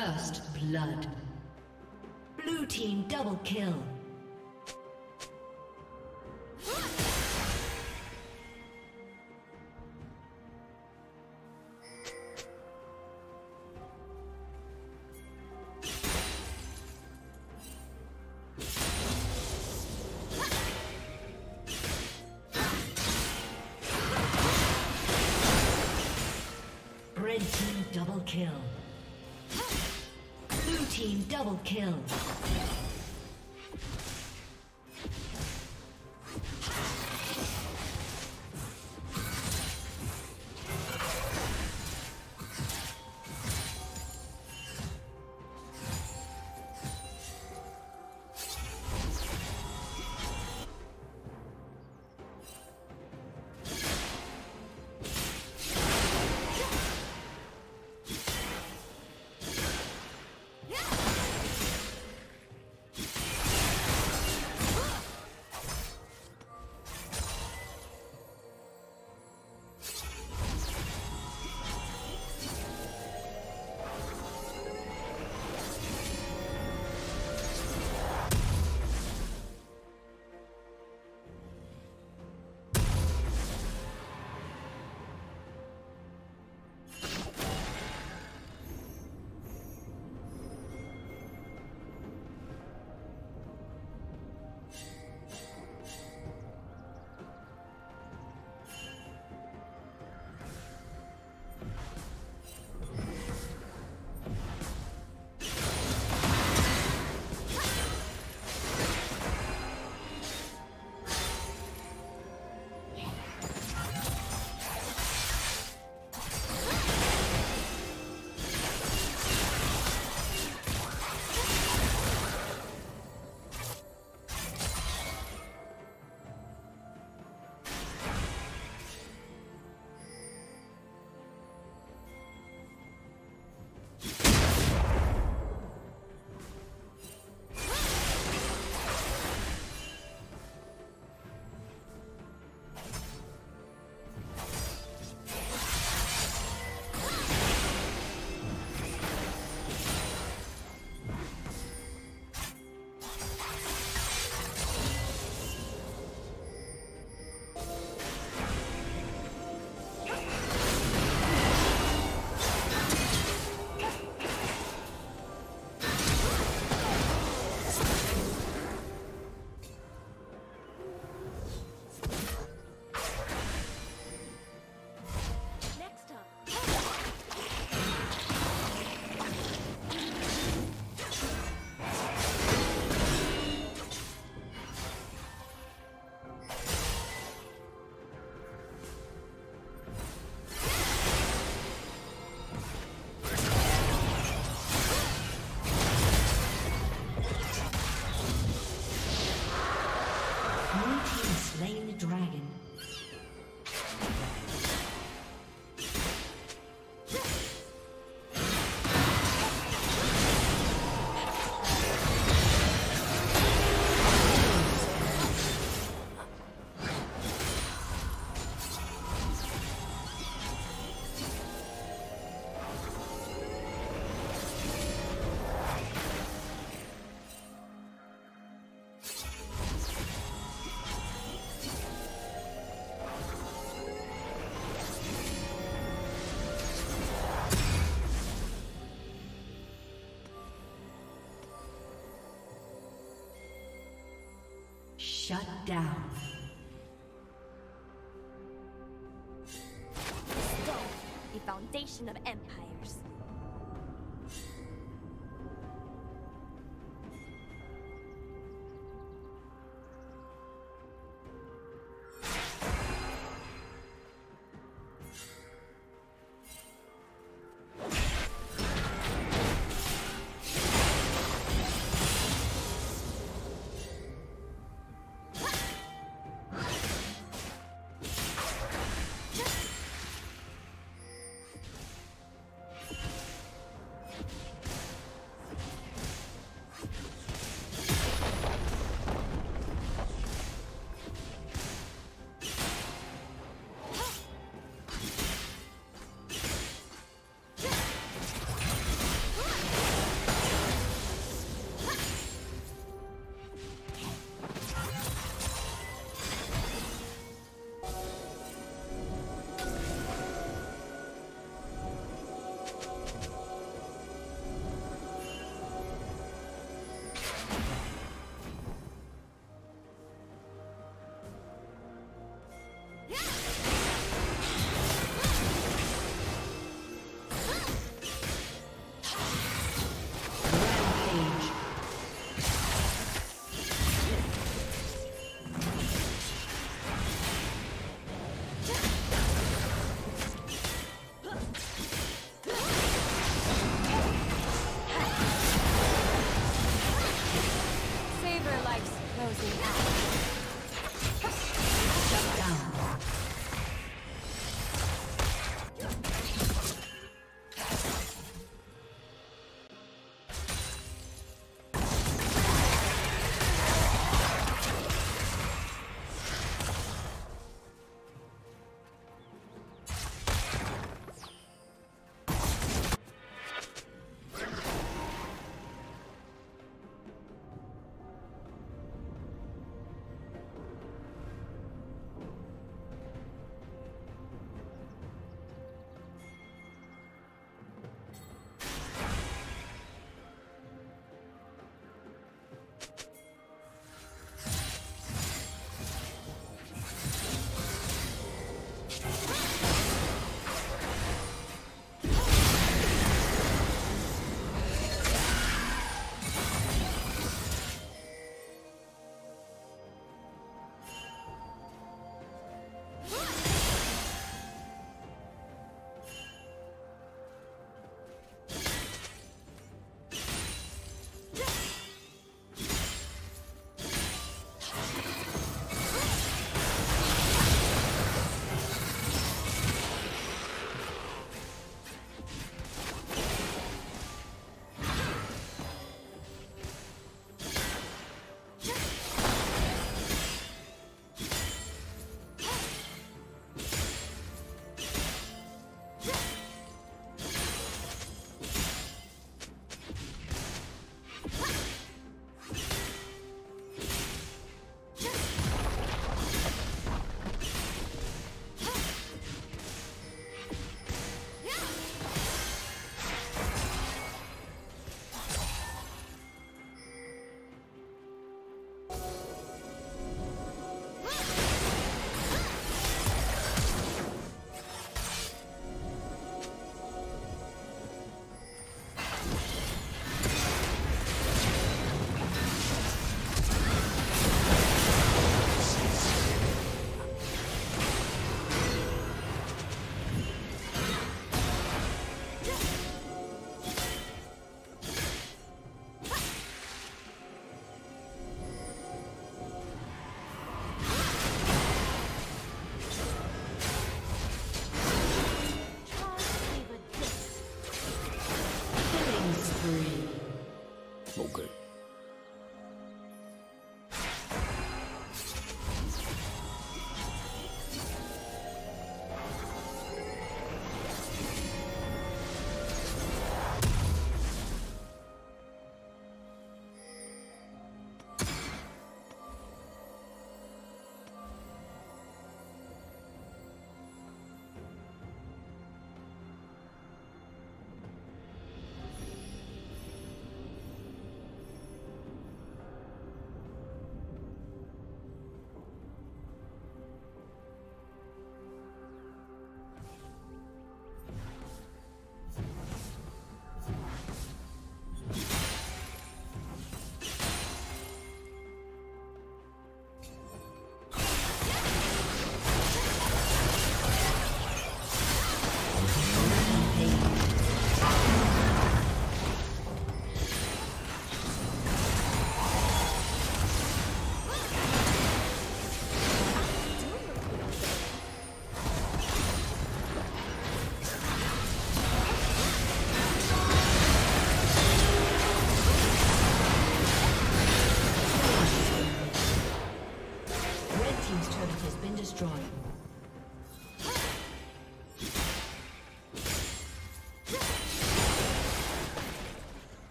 First blood. Blue team double kill. Red team double kill team double kill. Shut down. Stone, the foundation of empires. smoker.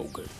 Okay.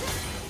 Yeah.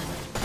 Thank you.